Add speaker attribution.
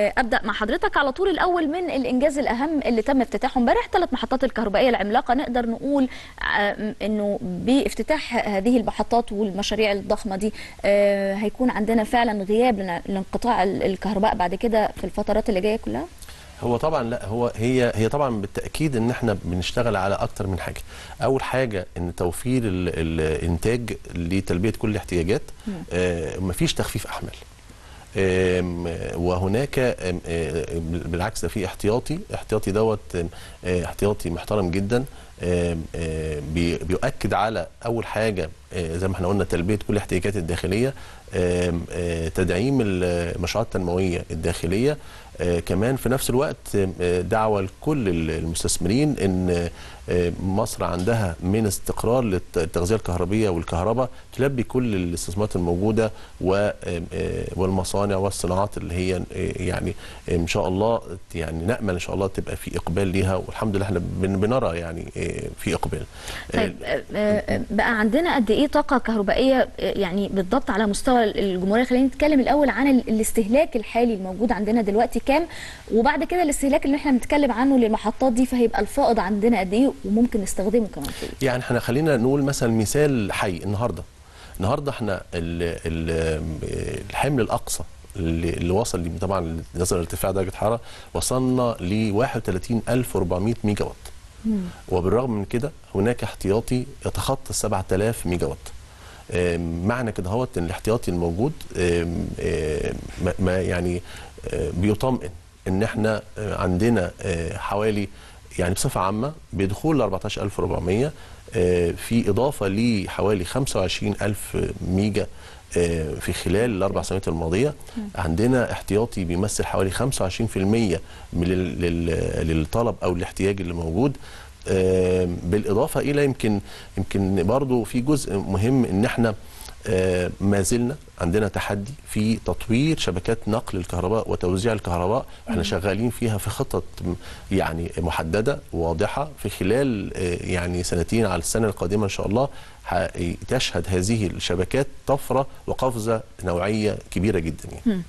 Speaker 1: أبدأ مع حضرتك على طول الأول من الإنجاز الأهم اللي تم افتتاحه امبارح. ثلاث محطات الكهربائية العملاقة نقدر نقول آه، إنه بافتتاح هذه المحطات والمشاريع الضخمة دي آه، هيكون عندنا فعلا غياب لانقطاع ال- الكهرباء بعد كده في الفترات اللي جاية كلها؟
Speaker 2: هو طبعا لا هو هي هي طبعا بالتأكيد إن إحنا بنشتغل على أكتر من حاجة. أول حاجة إن توفير ال- الانتاج لتلبية كل الاحتياجات آه مفيش تخفيف أحمال. وهناك بالعكس ده في احتياطي احتياطي دوت احتياطي محترم جدا بيؤكد على أول حاجة زي ما إحنا قلنا تلبية كل الاحتياجات الداخلية آه، تدعيم المشروعات التنموية الداخلية. آه، كمان في نفس الوقت آه، دعوة لكل المستثمرين إن آه، مصر عندها من استقرار للتغذية الكهربية والكهرباء تلبي كل الاستثمارات الموجودة آه، آه، والمصانع والصناعات اللي هي آه، يعني إن شاء الله يعني نأمل إن شاء الله تبقى في إقبال ليها والحمد لله إحنا بن- بنرى يعني آه، في إقبال.
Speaker 1: طيب آه، آه، بقى عندنا قد إيه طاقة كهربائية يعني بالضبط على مستوى الجمهورية. خلينا نتكلم الأول عن ال- الاستهلاك الحالي الموجود عندنا دلوقتي كام وبعد كده الاستهلاك اللي إحنا بنتكلم عنه للمحطات دي فهيبقى الفائض عندنا قد إيه وممكن نستخدمه كمان في إيه؟
Speaker 2: يعني إحنا خلينا نقول مثلا مثال حي النهارده. النهارده إحنا ال- ال- الحمل الأقصى اللي, وصل طبعا نظرا لارتفاع درجة الحراره وصلنا ل 31400 ميجا وات. وبالرغم من كده هناك احتياطي يتخطى 7000 ميجا وات معنى كده هوت إن الاحتياطي الموجود ما- يعني بيطمئن إن إحنا آه، عندنا آه، حوالي يعني بصفة عامة بدخول ل 14400 آه، في إضافة لحوالي 25000 ميجا في خلال الأربع سنوات الماضية عندنا احتياطي بيمثل حوالي 25% من ال- لل- للطلب أو الاحتياج اللي موجود. آم، بالإضافة إلى يمكن يمكن برضو في جزء مهم إن إحنا آه، ما زلنا عندنا تحدي في تطوير شبكات نقل الكهرباء وتوزيع الكهرباء. إحنا شغالين فيها في خطط يعني محددة واضحة في خلال آه، يعني سنتين على السنة القادمة إن شاء الله تشهد هذه الشبكات طفرة وقفزة نوعية كبيرة جدا يعني.